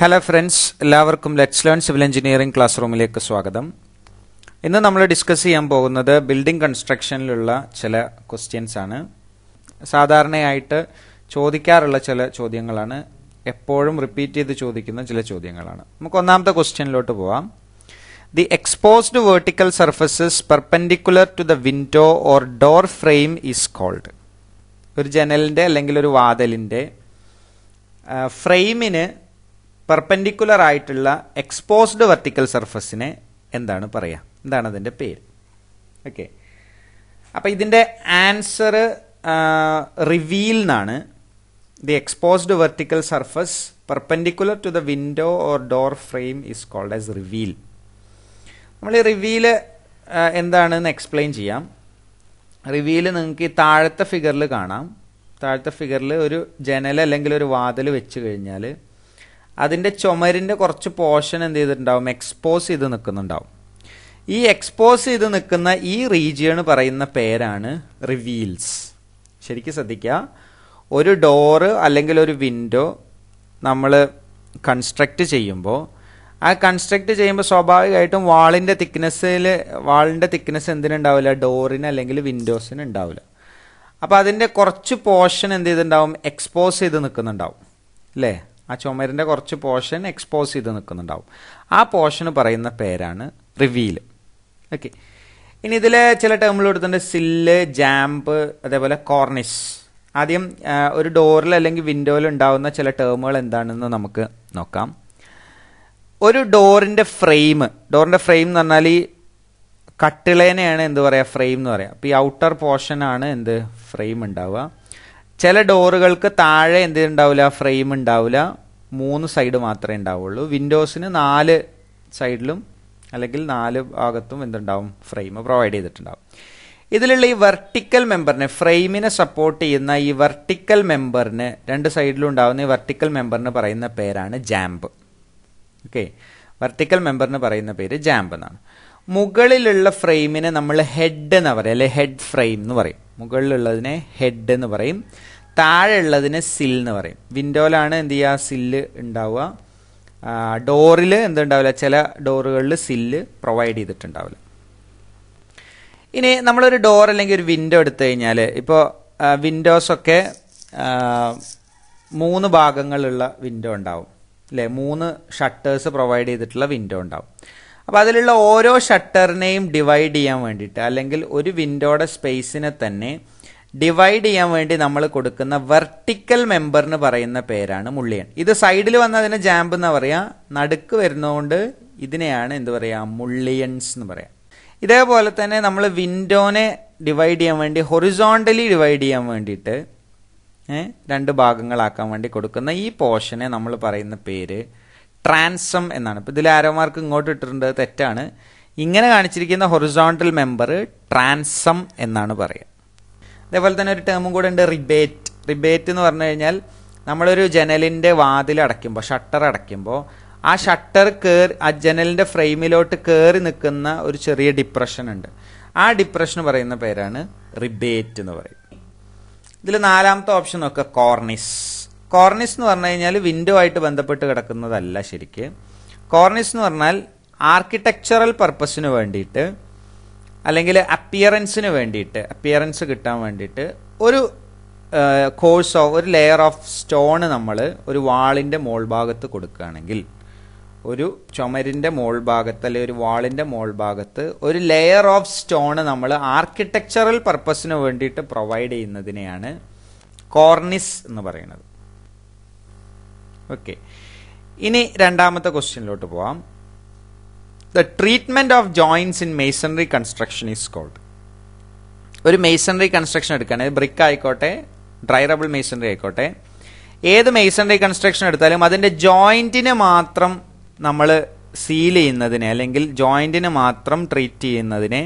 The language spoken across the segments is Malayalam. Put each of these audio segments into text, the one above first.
ഹലോ ഫ്രണ്ട്സ് എല്ലാവർക്കും let's learn civil engineering class റൂമിലേക്ക് സ്വാഗതം. ഇന്ന് നമ്മൾ ഡിസ്കസ് ചെയ്യാൻ പോകുന്നത് ബിൽഡിംഗ് കൺസ്ട്രക്ഷനിലുള്ള ചില ക്വസ്റ്റ്യൻസ് ആണ്. സാധാരണയായിട്ട് ചോദിക്കാറുള്ള ചില ചോദ്യങ്ങളാണ്. എപ്പോഴും റിപ്പീറ്റ് ചെയ്ത് ചോദിക്കുന്ന ചില ചോദ്യങ്ങളാണ്. നമുക്ക് ഒന്നാമത്തെ ക്വസ്റ്റ്യനിലോട്ട് പോവാം. The exposed vertical surfaces perpendicular to the window or door frame is called ഒരു ജനലിന്റെ അല്ലെങ്കിൽ ഒരു വാതിലിന്റെ ഫ്രെയിമിന് പെർപെൻഡിക്കുലർ ആയിട്ടുള്ള എക്സ്പോസ്ഡ് വെർട്ടിക്കൽ സർഫസിനെ എന്താണ് പറയുക എന്താണ് അതിന്റെ പേര്? ഓക്കെ അപ്പോൾ ഇതിന്റെ ആൻസർ റിവീൽ എന്നാണ് the exposed vertical surface perpendicular to the window or door frame is called as reveal നമ്മൾ ഈ റിവീൽ എന്താണെന്ന് എക്സ്പ്ലെയിൻ ചെയ്യാം. റിവീൽ നിങ്ങൾക്ക് ഈ താഴത്തെ ഫിഗറിൽ കാണാം. താഴത്തെ ഫിഗറിൽ ഒരു ജനൽ അല്ലെങ്കിൽ ഒരു വാതിൽ വെച്ച് കഴിഞ്ഞാൽ അതിന്റെ ചുമരിന്റെ കുറച്ച് പോർഷൻ എന്ത് ചെയ്തിട്ടുണ്ടാവും? എക്സ്പോസ് ചെയ്ത് നിൽക്കുന്നുണ്ടാവും. ഈ എക്സ്പോസ് ചെയ്ത് നിൽക്കുന്ന ഈ റീജിയൺ പറയുന്ന പേരാണ് റിവീൽസ് ശരിക്കും ശ്രദ്ധിക്കുക. ഒരു ഡോറ് അല്ലെങ്കിൽ ഒരു വിൻഡോ നമ്മൾ കൺസ്ട്രക്റ്റ് ചെയ്യുമ്പോൾ ആ കൺസ്ട്രക്ട് ചെയ്യുമ്പോൾ സ്വാഭാവികമായിട്ടും വാളിന്റെ തിക്നെസ്സിൽ വാളിന്റെ തിക്നെസ് എന്തിനുണ്ടാവില്ല? ഡോറിന് അല്ലെങ്കിൽ വിൻഡോസിന് ഉണ്ടാവില്ല. അപ്പോൾ അതിന്റെ കുറച്ച് പോർഷൻ എന്ത് ചെയ്തിട്ടുണ്ടാവും? എക്സ്പോസ് ചെയ്ത് നിൽക്കുന്നുണ്ടാവും. അല്ലേ? ആ ചുമരിന്റെ കുറച്ച് പോർഷൻ എക്സ്പോസ് ചെയ്ത് നിൽക്കുന്നുണ്ടാവും. ആ പോർഷന് പറയുന്ന പേരാണ് റിവീൽ ഓക്കെ ഇനി ഇതിൽ ചില ടേമുകൾ കൊടുത്തിട്ടുണ്ട് സില്ല് ജാമ്പ് അതേപോലെ കോർണിഷ് ആദ്യം ഒരു ഡോറിൽ അല്ലെങ്കിൽ വിൻഡോയിൽ ഉണ്ടാവുന്ന ചില ടേമുകൾ എന്താണെന്ന് നമുക്ക് നോക്കാം. ഒരു ഡോറിന്റെ ഫ്രെയിം ഡോറിന്റെ ഫ്രെയിം എന്ന് പറഞ്ഞാൽ ഈ കട്ടിളേനെയാണ് എന്ത് പറയുക ഫ്രെയിം എന്ന് പറയുക അപ്പോൾ ഈ ഔട്ടർ പോർഷനാണ് എന്ത്? ഫ്രെയിം ഉണ്ടാവുക. ചില ഡോറുകൾക്ക് താഴെ എന്തുണ്ടാവില്ല ഫ്രെയിം ഉണ്ടാവില്ല മൂന്ന് സൈഡ് മാത്രമേ ഉണ്ടാവുള്ളൂ. വിൻഡോസിന് നാല് സൈഡിലും അല്ലെങ്കിൽ നാല് ഭാഗത്തും എന്തുണ്ടാവും? ഫ്രെയിം പ്രൊവൈഡ് ചെയ്തിട്ടുണ്ടാവും. ഇതിലുള്ള ഈ വെർട്ടിക്കൽ മെമ്പറിനെ ഫ്രെയിമിനെ സപ്പോർട്ട് ചെയ്യുന്ന ഈ വെർട്ടിക്കൽ മെമ്പറിന് രണ്ട് സൈഡിലും ഉണ്ടാവുന്ന ഈ വെർട്ടിക്കൽ മെമ്പറിന് പറയുന്ന പേരാണ് ജാമ്പ്. ഓക്കെ വെർട്ടിക്കൽ മെമ്പറിന് പറയുന്ന പേര് ജാമ്പ് എന്നാണ്. മുകളിലുള്ള ഫ്രെയിമിനെ നമ്മൾ ഹെഡ് എന്ന് പറയും അല്ലെ ഹെഡ് ഫ്രെയിം എന്ന് പറയും. മുകളിലുള്ളതിനെ ഹെഡ് എന്ന് പറയും. താഴെ ഉള്ളതിനെ സിൽ എന്ന് പറയും. വിൻഡോയിലാണ് എന്ത് ചെയ്യുക? സില്ല് ഉണ്ടാവുക. ഡോറിൽ എന്തുണ്ടാവില്ല ചില ഡോറുകളിൽ സില്ല് പ്രൊവൈഡ് ചെയ്തിട്ടുണ്ടാവില്ല. ഇനി നമ്മളൊരു ഡോർ അല്ലെങ്കിൽ ഒരു വിൻഡോ എടുത്തു കഴിഞ്ഞാൽ ഇപ്പോൾ വിൻഡോസൊക്കെ മൂന്ന് ഭാഗങ്ങളുള്ള വിൻഡോ ഉണ്ടാവും. അല്ലേ മൂന്ന് ഷട്ടേഴ്സ് പ്രൊവൈഡ് ചെയ്തിട്ടുള്ള വിൻഡോ ഉണ്ടാവും. അപ്പോൾ അതിലുള്ള ഓരോ ഷട്ടറിനെയും ഡിവൈഡ് ചെയ്യാൻ വേണ്ടിയിട്ട് അല്ലെങ്കിൽ ഒരു വിൻഡോയുടെ സ്പേസിനെ തന്നെ ഡിവൈഡ് ചെയ്യാൻ വേണ്ടി നമ്മൾ കൊടുക്കുന്ന വെർട്ടിക്കൽ മെമ്പറിന് പറയുന്ന പേരാണ് മുള്ളിയൻ. ഇത് സൈഡിൽ വന്നതിന് ജാമ്പ് എന്ന് പറയാ നടുക്ക് വരുന്നതുകൊണ്ട് ഇതിനെയാണ് എന്ത് പറയുക മുള്ളിയൻസ് എന്ന് പറയാം. ഇതേപോലെ തന്നെ നമ്മൾ വിൻഡോനെ ഡിവൈഡ് ചെയ്യാൻ വേണ്ടി ഹൊറിസോണ്ടലി ഡിവൈഡ് ചെയ്യാൻ വേണ്ടിയിട്ട് രണ്ട് ഭാഗങ്ങളാക്കാൻ വേണ്ടി കൊടുക്കുന്ന ഈ പോർഷനെ നമ്മൾ പറയുന്ന പേര് ട്രാൻസം എന്നാണ്. ഇപ്പോൾ ഇതിൽ ആരോമാർക്ക് ഇങ്ങോട്ട് ഇട്ടിട്ടുണ്ട് തെറ്റാണ്. ഇങ്ങനെ കാണിച്ചിരിക്കുന്ന ഹൊറിസോണ്ടൽ മെമ്പർ ട്രാൻസം എന്നാണ് പറയുക. അതേപോലെ തന്നെ ഒരു ടേമും കൂടെ ഉണ്ട് റിബേറ്റ് റിബേറ്റ് എന്ന് പറഞ്ഞു കഴിഞ്ഞാൽ നമ്മളൊരു ജനലിന്റെ വാതിൽ അടയ്ക്കുമ്പോൾ ഷട്ടർ അടയ്ക്കുമ്പോൾ ആ ഷട്ടർ കയറി ആ ജനലിന്റെ ഫ്രെയിമിലോട്ട് കയറി നിൽക്കുന്ന ഒരു ചെറിയ ഡിപ്രഷൻ ഉണ്ട്. ആ ഡിപ്രഷൻ പറയുന്ന പേരാണ് റിബേറ്റ് എന്ന് പറയും. ഇതിൽ നാലാമത്തെ ഓപ്ഷൻ നോക്കുക കോർണിസ് കോർണിസ് എന്ന് പറഞ്ഞു കഴിഞ്ഞാൽ വിൻഡോ ആയിട്ട് ബന്ധപ്പെട്ട് കിടക്കുന്നതല്ല ശരിക്ക്. കോർണിസ് എന്ന് പറഞ്ഞാൽ ആർക്കിടെക്ചറൽ പർപ്പസിന് വേണ്ടിയിട്ട് അല്ലെങ്കിൽ അപ്പിയറൻസിന് വേണ്ടിയിട്ട് അപ്പിയറൻസ് കിട്ടാൻ വേണ്ടിയിട്ട് ഒരു കോഴ്സോ ഒരു ലെയർ ഓഫ് സ്റ്റോൺ നമ്മൾ ഒരു വാളിന്റെ മോൾ ഭാഗത്ത് കൊടുക്കുകയാണെങ്കിൽ ഒരു ചുമരിന്റെ മോൾ ഭാഗത്ത് അല്ലെങ്കിൽ ഒരു വാളിന്റെ മോൾ ഭാഗത്ത് ഒരു ലെയർ ഓഫ് സ്റ്റോൺ നമ്മൾ ആർക്കിടെക്ചറൽ പർപ്പസിന് വേണ്ടിയിട്ട് പ്രൊവൈഡ് ചെയ്യുന്നതിനെയാണ് കോർണിസ് എന്ന് പറയുന്നത്. ഓക്കെ ഇനി രണ്ടാമത്തെ ക്വസ്റ്റ്യനിലോട്ട് പോവാം. The treatment of joints in masonry construction is called ഒരു മെയ്സണറി കൺസ്ട്രക്ഷൻ എടുക്കുകയാണെങ്കിൽ ബ്രിക്ക് ആയിക്കോട്ടെ ഡ്രൈറബിൾ മെയ്സണറി ആയിക്കോട്ടെ. ഏത് മെയ്സണറി കൺസ്ട്രക്ഷൻ എടുത്താലും അതിന്റെ ജോയിന്റിനെ മാത്രം നമ്മൾ സീൽ ചെയ്യുന്നതിനെ അല്ലെങ്കിൽ ജോയിന്റിനെ മാത്രം ട്രീറ്റ് ചെയ്യുന്നതിനെ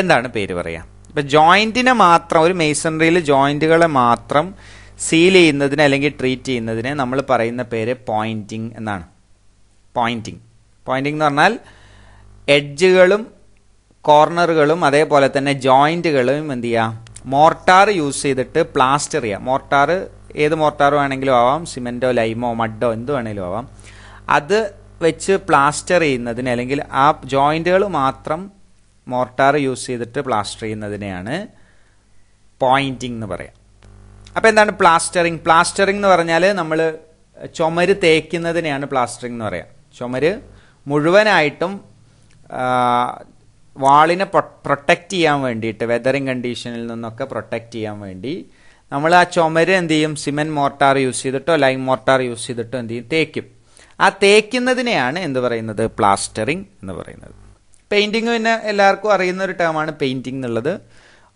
എന്താണ് പേര് പറയുക ഇപ്പം ജോയിന്റിനെ മാത്രം ഒരു മെയ്സണറിയിൽ ജോയിന്റുകളെ മാത്രം സീൽ ചെയ്യുന്നതിന് അല്ലെങ്കിൽ ട്രീറ്റ് ചെയ്യുന്നതിനെ നമ്മൾ പറയുന്ന പേര് പോയിന്റിങ് എന്നാണ്. പോയിന്റിങ് പോയിന്റിങ് എന്ന് പറഞ്ഞാൽ എഡ്ജുകളും കോർണറുകളും അതേപോലെ തന്നെ ജോയിന്റുകളും എന്ത് ചെയ്യുക? മോർട്ടാർ യൂസ് ചെയ്തിട്ട് പ്ലാസ്റ്റർ ചെയ്യുക. മോർട്ടാർ ഏത് മോർട്ടാർ വേണമെങ്കിലും ആവാം. സിമെന്റോ ലൈമോ മഡോ എന്ത് വേണമെങ്കിലും ആവാം. അത് വെച്ച് പ്ലാസ്റ്റർ ചെയ്യുന്നതിന് അല്ലെങ്കിൽ ആ ജോയിന്റുകൾ മാത്രം മോർട്ടാർ യൂസ് ചെയ്തിട്ട് പ്ലാസ്റ്റർ ചെയ്യുന്നതിനെയാണ് പോയിന്റിംഗ് എന്ന് പറയാം അപ്പോൾ എന്താണ് പ്ലാസ്റ്ററിങ് പ്ലാസ്റ്ററിംഗ് എന്ന് പറഞ്ഞാൽ നമ്മൾ ചുമര് തേക്കുന്നതിനെയാണ് പ്ലാസ്റ്ററിംഗ് എന്ന് പറയുക ചുമര് മുഴുവനായിട്ടും വാളിനെ പ്രൊട്ടക്റ്റ് ചെയ്യാൻ വേണ്ടിയിട്ട് വെതറിങ് കണ്ടീഷനിൽ നിന്നൊക്കെ പ്രൊട്ടക്റ്റ് ചെയ്യാൻ വേണ്ടി നമ്മൾ ആ ചുമര് എന്ത് ചെയ്യും? സിമെന്റ് മോർട്ടാർ യൂസ് ചെയ്തിട്ടോ ലൈം മോർട്ടാർ യൂസ് ചെയ്തിട്ടോ എന്ത് ചെയ്യും? തേക്കും. ആ തേക്കുന്നതിനെയാണ് എന്ത് പറയുന്നത്? പ്ലാസ്റ്ററിങ് എന്ന് പറയുന്നത്. പെയിന്റിങ് പിന്നെ എല്ലാവർക്കും അറിയുന്ന ഒരു ടേമാണ് പെയിന്റിങ് എന്നുള്ളത്.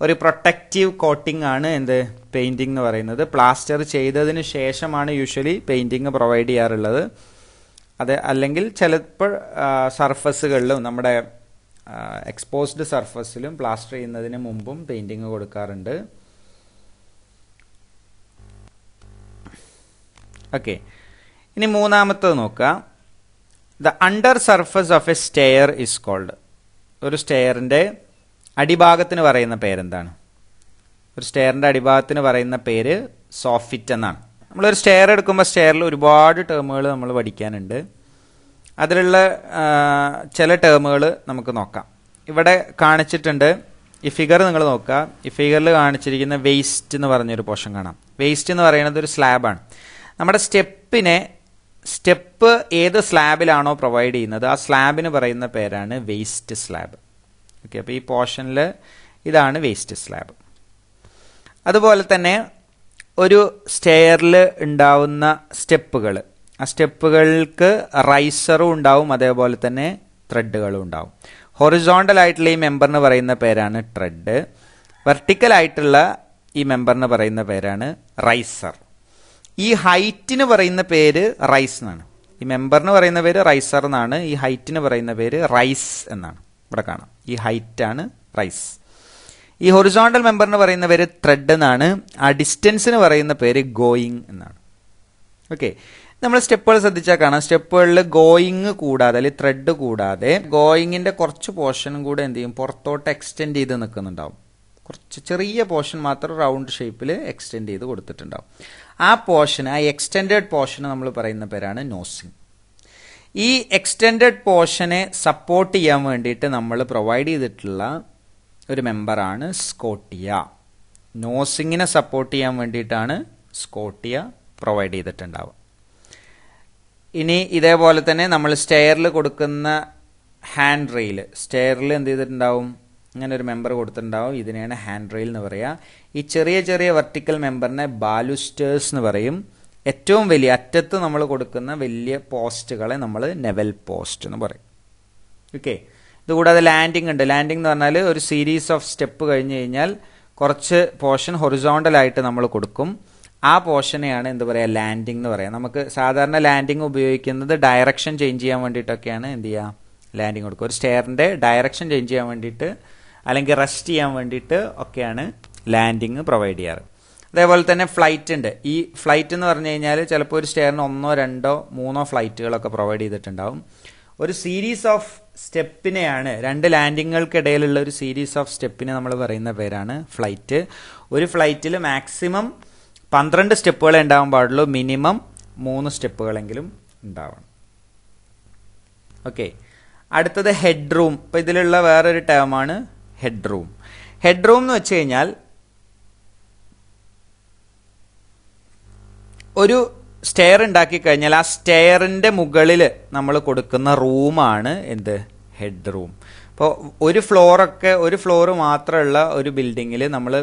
ഒരു പ്രൊട്ടക്റ്റീവ് കോട്ടിംഗ് ആണ് എന്ത്? പെയിന്റിംഗ് എന്ന് പറയുന്നത്. പ്ലാസ്റ്റർ ചെയ്തതിന് ശേഷമാണ് യൂഷ്വലി പെയിന്റിങ് പ്രൊവൈഡ് ചെയ്യാറുള്ളത്. അത് അല്ലെങ്കിൽ ചിലപ്പോൾ സർഫസുകളിലും നമ്മുടെ എക്സ്പോസ്ഡ് സർഫസിലും പ്ലാസ്റ്റർ ചെയ്യുന്നതിന് മുമ്പും പെയിന്റിങ് കൊടുക്കാറുണ്ട്. ഓക്കെ ഇനി മൂന്നാമത്തത് നോക്കുക. The under surface of a stair is called ഒരു സ്റ്റെയറിന്റെ അടിഭാഗത്തിന് പറയുന്ന പേരെന്താണ്? ഒരു സ്റ്റെയറിന്റെ അടിഭാഗത്തിന് പറയുന്ന പേര് സോഫിറ്റ് എന്നാണ്. നമ്മളൊരു സ്റ്റെയർ എടുക്കുമ്പോൾ സ്റ്റെയറിൽ ഒരുപാട് ടേമുകൾ നമ്മൾ പഠിക്കാനുണ്ട്. അതിലുള്ള ചില ടേമുകൾ നമുക്ക് നോക്കാം. ഇവിടെ കാണിച്ചിട്ടുണ്ട് ഈ ഫിഗർ നിങ്ങൾ നോക്കുക. ഈ ഫിഗറിൽ കാണിച്ചിരിക്കുന്ന വേസ്റ്റ് എന്ന് പറഞ്ഞൊരു പോഷൻ കാണാം. വേസ്റ്റ് എന്ന് പറയുന്നത് ഒരു സ്ലാബാണ് നമ്മുടെ സ്റ്റെപ്പിനെ സ്റ്റെപ്പ് ഏത് സ്ലാബിലാണോ പ്രൊവൈഡ് ചെയ്യുന്നത് ആ സ്ലാബിന് പറയുന്ന പേരാണ് വേസ്റ്റ് സ്ലാബ് ഓക്കെ അപ്പോൾ ഈ പോർഷനിൽ ഇതാണ് വേസ്റ്റ് സ്ലാബ്. അതുപോലെ തന്നെ ഒരു സ്റ്റെയറിൽ ഉണ്ടാവുന്ന സ്റ്റെപ്പുകൾ ആ സ്റ്റെപ്പുകൾക്ക് റൈസറും ഉണ്ടാവും അതേപോലെ തന്നെ ത്രെഡുകളും ഉണ്ടാവും. ഹൊറിസോണ്ടൽ ആയിട്ടുള്ള ഈ മെമ്പറിന് പറയുന്ന പേരാണ് ട്രെഡ് വെർട്ടിക്കൽ ആയിട്ടുള്ള ഈ മെമ്പറിന് പറയുന്ന പേരാണ് റൈസർ. ഈ ഹൈറ്റിന് പറയുന്ന പേര് റൈസ് എന്നാണ്. ഈ മെമ്പറിന് പറയുന്ന പേര് റൈസർ എന്നാണ് ഈ ഹൈറ്റിന് പറയുന്ന പേര് റൈസ് എന്നാണ്. ഇവിടെ കാണാം. ഈ ഹൈറ്റ് ആണ് റൈസ് ഈ ഹൊറിസോണ്ടൽ മെമ്പറിന് പറയുന്ന പേര് ത്രെഡ് എന്നാണ്. ആ ഡിസ്റ്റൻസിന് പറയുന്ന പേര് ഗോയിങ് എന്നാണ്. ഓക്കെ നമ്മൾ സ്റ്റെപ്പുകൾ ശ്രദ്ധിച്ചാൽ കാണാം. സ്റ്റെപ്പുകളിൽ ഗോയിങ് കൂടാതെ അല്ലെങ്കിൽ ത്രെഡ് കൂടാതെ ഗോയിങ്ങിന്റെ കുറച്ച് പോർഷനും കൂടെ എന്ത് ചെയ്യും? പുറത്തോട്ട് എക്സ്റ്റെൻഡ് ചെയ്ത് നിൽക്കുന്നുണ്ടാവും. കുറച്ച് ചെറിയ പോർഷൻ മാത്രം റൗണ്ട് ഷേപ്പിൽ എക്സ്റ്റെൻഡ് ചെയ്ത് കൊടുത്തിട്ടുണ്ടാവും. ആ പോർഷൻ ആ എക്സ്റ്റെൻഡ് പോർഷൻ നമ്മൾ പറയുന്ന പേരാണ് നോസിങ് ഈ എക്സ്റ്റെൻഡഡ് പോർഷനെ സപ്പോർട്ട് ചെയ്യാൻ വേണ്ടിയിട്ട് നമ്മൾ പ്രൊവൈഡ് ചെയ്തിട്ടുള്ള ഒരു മെമ്പറാണ് സ്കോട്ടിയ. നോസിങ്ങിനെ സപ്പോർട്ട് ചെയ്യാൻ വേണ്ടിയിട്ടാണ് സ്കോട്ടിയ പ്രൊവൈഡ് ചെയ്തിട്ടുണ്ടാവുക. ഇനി ഇതേപോലെ തന്നെ നമ്മൾ സ്റ്റെയറിൽ കൊടുക്കുന്ന ഹാൻഡ് റെയിൽ സ്റ്റെയറിൽ എന്ത് ചെയ്തിട്ടുണ്ടാവും? ഇങ്ങനെ ഒരു മെമ്പർ കൊടുത്തിട്ടുണ്ടാവും. ഇതിനെയാണ് ഹാൻഡ് റെയിൽ എന്ന് പറയുക ഈ ചെറിയ ചെറിയ വെർട്ടിക്കൽ മെമ്പറിനെ ബാലുസ്റ്റേഴ്സ് എന്ന് പറയും. ഏറ്റവും വലിയ അറ്റത്ത് നമ്മൾ കൊടുക്കുന്ന വലിയ പോസ്റ്റുകളെ നമ്മൾ നെവൽ പോസ്റ്റ് എന്ന് പറയും. ഓക്കെ ഇതുകൂടാതെ ലാൻഡിംഗ് ഉണ്ട്. ലാൻഡിംഗ് എന്ന് പറഞ്ഞാൽ ഒരു സീരീസ് ഓഫ് സ്റ്റെപ്പ് കഴിഞ്ഞ് കഴിഞ്ഞാൽ കുറച്ച് പോർഷൻ ഹൊറിസോണ്ടൽ ആയിട്ട് നമ്മൾ കൊടുക്കും. ആ പോർഷനെയാണ് എന്ത് പറയുക ലാൻഡിംഗ് എന്ന് പറയുക നമുക്ക് സാധാരണ ലാൻഡിംഗ് ഉപയോഗിക്കുന്നത് ഡയറക്ഷൻ ചേഞ്ച് ചെയ്യാൻ വേണ്ടിയിട്ടൊക്കെയാണ് എന്ത് ചെയ്യുക ലാൻഡിംഗ് കൊടുക്കുക. ഒരു സ്റ്റെയറിന്റെ ഡയറക്ഷൻ ചേഞ്ച് ചെയ്യാൻ വേണ്ടിയിട്ട് അല്ലെങ്കിൽ റെസ്റ്റ് ചെയ്യാൻ വേണ്ടിയിട്ട് ഒക്കെയാണ് ലാൻഡിംഗ് പ്രൊവൈഡ് ചെയ്യാറ്. അതേപോലെ തന്നെ ഫ്ലൈറ്റ് ഉണ്ട്. ഈ ഫ്ലൈറ്റ് എന്ന് പറഞ്ഞു കഴിഞ്ഞാൽ ചിലപ്പോൾ ഒരു സ്റ്റെയറിന് ഒന്നോ രണ്ടോ മൂന്നോ ഫ്ലൈറ്റുകളൊക്കെ പ്രൊവൈഡ് ചെയ്തിട്ടുണ്ടാവും. ഒരു സീരീസ് ഓഫ് സ്റ്റെപ്പിനെയാണ് രണ്ട് ലാൻഡിങ്ങുകൾക്കിടയിലുള്ള ഒരു സീരീസ് ഓഫ് സ്റ്റെപ്പിനെ നമ്മൾ പറയുന്ന പേരാണ് ഫ്ലൈറ്റ് ഒരു ഫ്ലൈറ്റിൽ മാക്സിമം പന്ത്രണ്ട് സ്റ്റെപ്പുകളെ ഉണ്ടാവാൻ പാടുള്ളൂ. മിനിമം മൂന്ന് സ്റ്റെപ്പുകളെങ്കിലും ഉണ്ടാവണം. ഓക്കെ അടുത്തത് ഹെഡ് റൂം ഇപ്പം ഇതിലുള്ള വേറൊരു ടേമാണ് ഹെഡ് റൂം ഹെഡ് റൂം എന്ന് വെച്ച് കഴിഞ്ഞാൽ ഒരു സ്റ്റെയർ ഉണ്ടാക്കി കഴിഞ്ഞാൽ ആ സ്റ്റെയറിന്റെ മുകളിൽ നമ്മൾ കൊടുക്കുന്ന റൂമാണ് എന്ത്? ഹെഡ് റൂം അപ്പോൾ ഒരു ഫ്ലോറൊക്കെ ഒരു ഫ്ലോർ മാത്രമുള്ള ഒരു ബിൽഡിങ്ങിൽ നമ്മൾ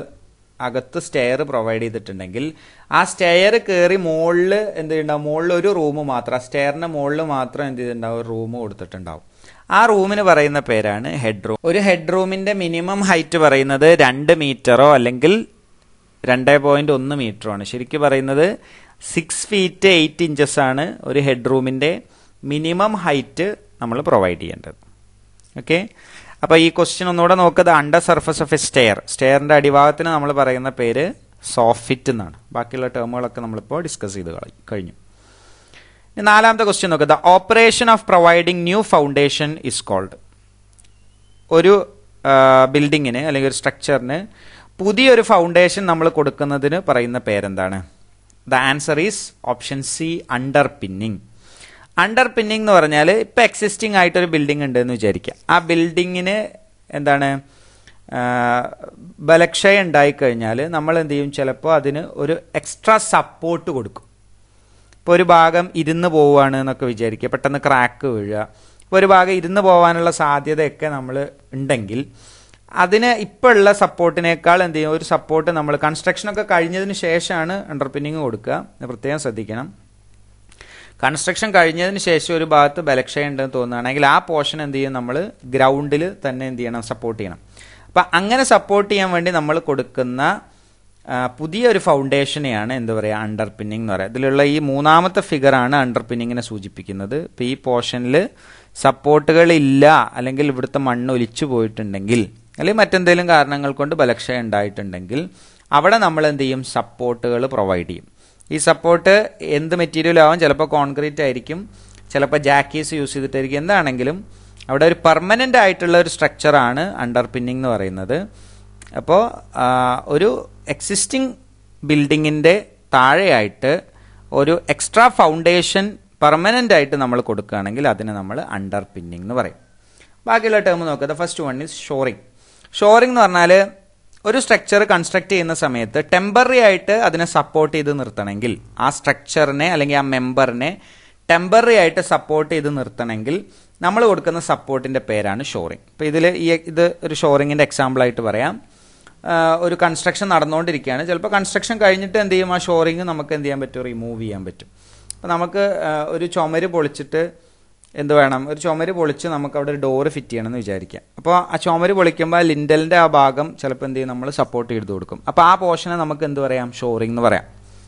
അകത്ത് സ്റ്റെയർ പ്രൊവൈഡ് ചെയ്തിട്ടുണ്ടെങ്കിൽ ആ സ്റ്റെയർ കയറി മുകളിൽ എന്ത് ചെയ്യണ്ടാവും? മുകളിൽ ഒരു റൂം മാത്രം. ആ സ്റ്റെയറിന്റെ മുകളിൽ മാത്രം എന്ത് ചെയ്തിട്ടുണ്ടാവും? റൂം കൊടുത്തിട്ടുണ്ടാവും. ആ റൂമിന് പറയുന്ന പേരാണ് ഹെഡ് റൂം ഒരു ഹെഡ് റൂമിന്റെ മിനിമം ഹൈറ്റ് പറയുന്നത് രണ്ട് മീറ്ററോ അല്ലെങ്കിൽ രണ്ട് പോയിന്റ് ഒന്ന് മീറ്ററോ ആണ്. ശരിക്കും പറയുന്നത് സിക്സ് ഫീറ്റ് എയ്റ്റ് ഇഞ്ചസ് ആണ് ഒരു ഹെഡ് റൂമിന്റെ മിനിമം ഹൈറ്റ് നമ്മൾ പ്രൊവൈഡ് ചെയ്യേണ്ടത്. ഓക്കെ അപ്പോൾ ഈ ക്വസ്റ്റ്യൻ ഒന്നുകൂടെ നോക്കുക under surface of a stair സ്റ്റെയറിന്റെ അടിഭാഗത്തിന് നമ്മൾ പറയുന്ന പേര് സോഫിറ്റ് എന്നാണ്. ബാക്കിയുള്ള ടേമുകളൊക്കെ നമ്മളിപ്പോൾ ഡിസ്കസ് ചെയ്ത് കഴിഞ്ഞു. ഇനി നാലാമത്തെ ക്വസ്റ്റ്യൻ നോക്കുക the operation of providing new foundation is called ഒരു ബിൽഡിങ്ങിന് അല്ലെങ്കിൽ ഒരു സ്ട്രക്ചറിന് പുതിയൊരു ഫൗണ്ടേഷൻ നമ്മൾ കൊടുക്കുന്നതിന് പറയുന്ന പേരെന്താണ്? The answer is option C underpinning underpinning എന്ന് പറഞ്ഞാൽ ഇപ്പം എക്സിസ്റ്റിംഗ് ആയിട്ടൊരു ബിൽഡിംഗ് ഉണ്ട് എന്ന് വിചാരിക്കുക. ആ ബിൽഡിങ്ങിന് എന്താണ്? ബലക്ഷയം ഉണ്ടായിക്കഴിഞ്ഞാൽ നമ്മൾ എന്ത് ചെയ്യും? ചിലപ്പോൾ അതിന് ഒരു എക്സ്ട്രാ സപ്പോർട്ട് കൊടുക്കും. ഇപ്പോൾ ഒരു ഭാഗം ഇരുന്ന് പോവുകയാണ് എന്നൊക്കെ വിചാരിക്കുക. പെട്ടെന്ന് ക്രാക്ക് വീഴുക. ഇപ്പോൾ ഒരു ഭാഗം ഇരുന്ന് പോകാനുള്ള സാധ്യതയൊക്കെ നമ്മൾ ഉണ്ടെങ്കിൽ അതിന് ഇപ്പോൾ ഉള്ള സപ്പോർട്ടിനേക്കാൾ എന്ത് ചെയ്യും? ഒരു സപ്പോർട്ട് നമ്മൾ കൺസ്ട്രക്ഷനൊക്കെ കഴിഞ്ഞതിന് ശേഷമാണ് അണ്ടർപിന്നിങ് കൊടുക്കുക. പ്രത്യേകം ശ്രദ്ധിക്കണം. കൺസ്ട്രക്ഷൻ കഴിഞ്ഞതിന് ശേഷം ഒരു ഭാഗത്ത് ബലക്ഷയം ഉണ്ടെന്ന് തോന്നുകയാണെങ്കിൽ ആ പോർഷൻ എന്ത് ചെയ്യും? നമ്മൾ ഗ്രൗണ്ടിൽ തന്നെ എന്ത് ചെയ്യണം? സപ്പോർട്ട് ചെയ്യണം. അപ്പം അങ്ങനെ സപ്പോർട്ട് ചെയ്യാൻ വേണ്ടി നമ്മൾ കൊടുക്കുന്ന പുതിയ പുതിയൊരു ഫൗണ്ടേഷനെയാണ് എന്താ പറയുക അണ്ടർ പിന്നിങ് എന്ന് പറയുക ഇതിലുള്ള ഈ മൂന്നാമത്തെ ഫിഗറാണ് അണ്ടർ പിന്നിങ്ങിനെ സൂചിപ്പിക്കുന്നത്. ഇപ്പം ഈ പോർഷനിൽ സപ്പോർട്ടുകളില്ല അല്ലെങ്കിൽ ഇവിടുത്തെ മണ്ണ് ഒലിച്ചു പോയിട്ടുണ്ടെങ്കിൽ അല്ലെങ്കിൽ മറ്റെന്തെങ്കിലും കാരണങ്ങൾ കൊണ്ട് ബലക്ഷയം ഉണ്ടായിട്ടുണ്ടെങ്കിൽ അവിടെ നമ്മൾ എന്ത് ചെയ്യും? സപ്പോർട്ടുകൾ പ്രൊവൈഡ് ചെയ്യും. ഈ സപ്പോർട്ട് എന്ത് മെറ്റീരിയൽ ആവും? ചിലപ്പോൾ കോൺക്രീറ്റ് ആയിരിക്കും. ചിലപ്പോൾ ജാക്കീസ് യൂസ് ചെയ്തിട്ടായിരിക്കും. എന്താണെങ്കിലും അവിടെ ഒരു പെർമനന്റ് ആയിട്ടുള്ള ഒരു സ്ട്രക്ചറാണ് അണ്ടർ പിന്നിങ് എന്ന് പറയുന്നത്. അപ്പോൾ ഒരു എക്സിസ്റ്റിംഗ് ബിൽഡിങ്ങിന്റെ താഴെയായിട്ട് ഒരു എക്സ്ട്രാ ഫൗണ്ടേഷൻ പെർമനന്റ് ആയിട്ട് നമ്മൾ കൊടുക്കുകയാണെങ്കിൽ അതിന് നമ്മൾ അണ്ടർ പിന്നിങ് എന്ന് പറയും. ബാക്കിയുള്ള ടേം നോക്കുക first one is shoring shoring എന്ന് പറഞ്ഞാൽ ഒരു സ്ട്രക്ചർ കൺസ്ട്രക്ട് ചെയ്യുന്ന സമയത്ത് ടെമ്പററി ആയിട്ട് അതിനെ സപ്പോർട്ട് ചെയ്ത് നിർത്തണമെങ്കിൽ ആ സ്ട്രക്ചറിനെ അല്ലെങ്കിൽ ആ മെമ്പറിനെ ടെമ്പററി ആയിട്ട് സപ്പോർട്ട് ചെയ്ത് നിർത്തണമെങ്കിൽ നമ്മൾ കൊടുക്കുന്ന സപ്പോർട്ടിന്റെ പേരാണ് ഷോറിംഗ് ഇപ്പോൾ ഇതിൽ ഈ ഇത് ഒരു ഷോറിങ്ങിന്റെ എക്സാമ്പിൾ ആയിട്ട് പറയാം. ഒരു കൺസ്ട്രക്ഷൻ നടന്നുകൊണ്ടിരിക്കുകയാണ്. ചിലപ്പോൾ കൺസ്ട്രക്ഷൻ കഴിഞ്ഞിട്ട് എന്ത് ചെയ്യും? ആ ഷോറിങ് നമുക്ക് എന്ത് ചെയ്യാൻ പറ്റും? റിമൂവ് ചെയ്യാൻ പറ്റും. അപ്പോൾ നമുക്ക് ഒരു ചുമര് പൊളിച്ചിട്ട് എന്ത് വേണം? ഒരു ചുമര് പൊളിച്ച് നമുക്ക് അവിടെ ഒരു ഡോറ് ഫിറ്റ് ചെയ്യണം എന്ന് വിചാരിക്കാം. അപ്പോൾ ആ ചുമര് പൊളിക്കുമ്പോൾ ലിൻഡലിന്റെ ആ ഭാഗം ചിലപ്പോൾ എന്ത് ചെയ്യും? നമ്മൾ സപ്പോർട്ട് ചെയ്ത് കൊടുക്കും. അപ്പോൾ ആ പോർഷനെ നമുക്ക് എന്ത് പറയാം? ഷോറിംഗ് എന്ന് പറയാം.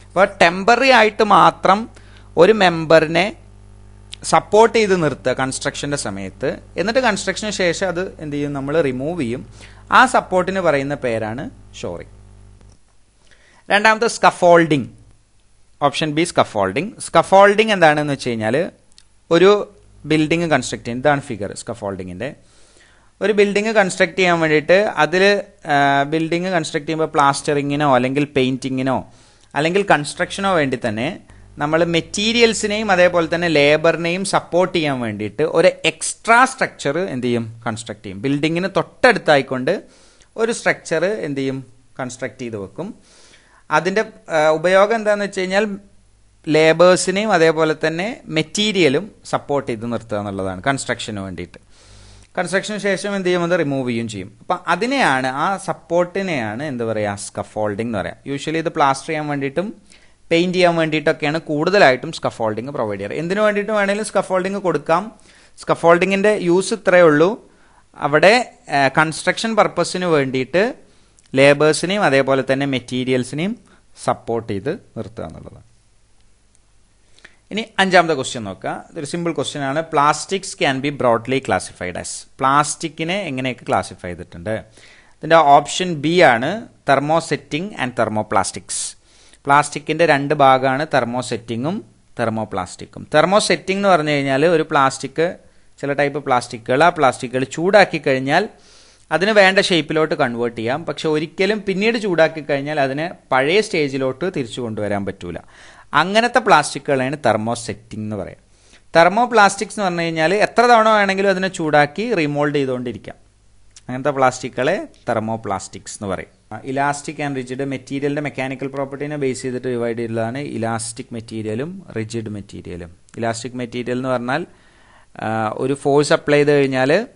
അപ്പോൾ ടെമ്പററി ആയിട്ട് മാത്രം ഒരു മെമ്പറിനെ സപ്പോർട്ട് ചെയ്ത് നിർത്തുക കൺസ്ട്രക്ഷന്റെ സമയത്ത്. എന്നിട്ട് കൺസ്ട്രക്ഷന് ശേഷം അത് എന്ത് ചെയ്യും? നമ്മൾ റിമൂവ് ചെയ്യും. ആ സപ്പോർട്ടിന് പറയുന്ന പേരാണ് ഷോറിംഗ് രണ്ടാമത്തെ scaffolding option B scaffolding scaffolding എന്താണെന്ന് വെച്ച് കഴിഞ്ഞാൽ ഒരു ബിൽഡിംഗ് കൺസ്ട്രക്ട് ചെയ്യുന്നത് ഇതാണ് ഫിഗർ സ്കഫോൾഡിങ്ങിന്റെ ഒരു ബിൽഡിംഗ് കൺസ്ട്രക്ട് ചെയ്യാൻ വേണ്ടിയിട്ട് അതിൽ ബിൽഡിംഗ് കൺസ്ട്രക്ട് ചെയ്യുമ്പോൾ പ്ലാസ്റ്ററിങ്ങിനോ അല്ലെങ്കിൽ പെയിന്റിങ്ങിനോ അല്ലെങ്കിൽ കൺസ്ട്രക്ഷനോ വേണ്ടി തന്നെ നമ്മൾ മെറ്റീരിയൽസിനെയും അതേപോലെ തന്നെ ലേബറിനെയും സപ്പോർട്ട് ചെയ്യാൻ വേണ്ടിയിട്ട് ഒരു എക്സ്ട്രാ സ്ട്രക്ചർ എന്ത് ചെയ്യും? കൺസ്ട്രക്ട് ചെയ്യും. ബിൽഡിങ്ങിന് തൊട്ടടുത്തായിക്കൊണ്ട് ഒരു സ്ട്രക്ചർ എന്ത് ചെയ്യും? കൺസ്ട്രക്ട് ചെയ്ത് വെക്കും. അതിന്റെ ഉപയോഗം എന്താണെന്ന് വെച്ച് കഴിഞ്ഞാൽ ലേബേഴ്സിനെയും അതേപോലെ തന്നെ മെറ്റീരിയലും സപ്പോർട്ട് ചെയ്ത് നിർത്തുക എന്നുള്ളതാണ് കൺസ്ട്രക്ഷന് വേണ്ടിയിട്ട്. കൺസ്ട്രക്ഷന് ശേഷം എന്ത് ചെയ്യും? അത് റിമൂവ് ചെയ്യും ചെയ്യും. അപ്പം അതിനെയാണ് ആ സപ്പോർട്ടിനെയാണ് എന്താ പറയുക സ്കഫോൾഡിംഗ് എന്ന് പറയാം. യൂഷ്വലി ഇത് പ്ലാസ്റ്റർ ചെയ്യാൻ വേണ്ടിയിട്ടും പെയിന്റ് ചെയ്യാൻ വേണ്ടിയിട്ടൊക്കെയാണ് കൂടുതലായിട്ടും സ്കഫോൾഡിംഗ് പ്രൊവൈഡ് ചെയ്യാറ്. എന്തിനു വേണ്ടിയിട്ട് വേണമെങ്കിലും സ്കഫോൾഡിംഗ് കൊടുക്കാം. സ്കഫോൾഡിങ്ങിന്റെ യൂസ് ഇത്രയേ ഉള്ളൂ. അവിടെ കൺസ്ട്രക്ഷൻ പർപ്പസിന് വേണ്ടിയിട്ട് ലേബേഴ്സിനെയും അതേപോലെ തന്നെ മെറ്റീരിയൽസിനെയും സപ്പോർട്ട് ചെയ്ത് നിർത്തുക എന്നുള്ളതാണ്. ഇനി അഞ്ചാമത്തെ ക്വസ്റ്റ്യൻ നോക്കുക ഇതൊരു സിമ്പിൾ ക്വസ്റ്റ്യൻ ആണ്. Plastics can be broadly classified as പ്ലാസ്റ്റിക്കിനെ എങ്ങനെയൊക്കെ ക്ലാസിഫൈ ചെയ്തിട്ടുണ്ട്? ഇതിന്റെ ഓപ്ഷൻ ബി ആണ് thermosetting and thermoplastics പ്ലാസ്റ്റിക്കിന്റെ രണ്ട് ഭാഗമാണ് തെർമോ സെറ്റിങ്ങും തെർമോ പ്ലാസ്റ്റിക്കും തെർമോ സെറ്റിംഗ് എന്ന് പറഞ്ഞു കഴിഞ്ഞാൽ ഒരു പ്ലാസ്റ്റിക് ചില ടൈപ്പ് പ്ലാസ്റ്റിക്കുകൾ ആ പ്ലാസ്റ്റിക്കുകൾ ചൂടാക്കി കഴിഞ്ഞാൽ അതിന് വേണ്ട ഷേപ്പിലോട്ട് കൺവേർട്ട് ചെയ്യാം. പക്ഷെ ഒരിക്കലും പിന്നീട് ചൂടാക്കി കഴിഞ്ഞാൽ അതിനെ പഴയ സ്റ്റേജിലോട്ട് തിരിച്ചു കൊണ്ടുവരാൻ പറ്റൂല. അങ്ങനത്തെ പ്ലാസ്റ്റിക്കുകളാണ് തെർമോ സെറ്റിംഗ് എന്ന് പറയുക തെർമോ പ്ലാസ്റ്റിക്സ് എന്ന് പറഞ്ഞു കഴിഞ്ഞാൽ എത്ര തവണ വേണമെങ്കിലും അതിനെ ചൂടാക്കി റീമോൾഡ് ചെയ്തുകൊണ്ടിരിക്കാം. അങ്ങനത്തെ പ്ലാസ്റ്റിക്കുകളെ തെർമോ പ്ലാസ്റ്റിക്സ് എന്ന് പറയും. ഇലാസ്റ്റിക് ആൻഡ് റിജിഡ് മെറ്റീരിയലിന്റെ മെക്കാനിക്കൽ പ്രോപ്പർട്ടീനെ ബേസ് ചെയ്തിട്ട് ഡിവൈഡ് ചെയ്തതാണ് ഇലാസ്റ്റിക് മെറ്റീരിയലും റിജിഡ് മെറ്റീരിയലും. ഇലാസ്റ്റിക് മെറ്റീരിയൽ എന്ന് പറഞ്ഞാൽ ഒരു ഫോഴ്സ് അപ്ലൈ ചെയ്ത് കഴിഞ്ഞാൽ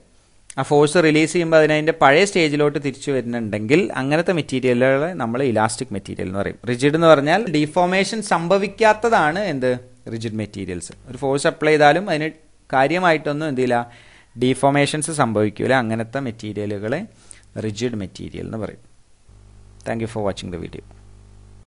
ആ ഫോഴ്സ് റിലീസ് ചെയ്യുമ്പോൾ അതിനതിന്റെ പഴയ സ്റ്റേജിലോട്ട് തിരിച്ചു വരുന്നുണ്ടെങ്കിൽ അങ്ങനത്തെ മെറ്റീരിയലുകളെ നമ്മൾ ഇലാസ്റ്റിക് മെറ്റീരിയൽ എന്ന് പറയും. റിജിഡ് എന്ന് പറഞ്ഞാൽ ഡിഫോമേഷൻ സംഭവിക്കാത്തതാണ് എന്ത്? റിജിഡ് മെറ്റീരിയൽസ് ഒരു ഫോഴ്സ് അപ്ലൈ ചെയ്താലും അതിന് കാര്യമായിട്ടൊന്നും എന്തില്ല ഡീഫോമേഷൻസ് സംഭവിക്കില്ല അങ്ങനത്തെ മെറ്റീരിയലുകളെ റിജിഡ് മെറ്റീരിയൽ എന്ന് പറയും. Thank you for watching the video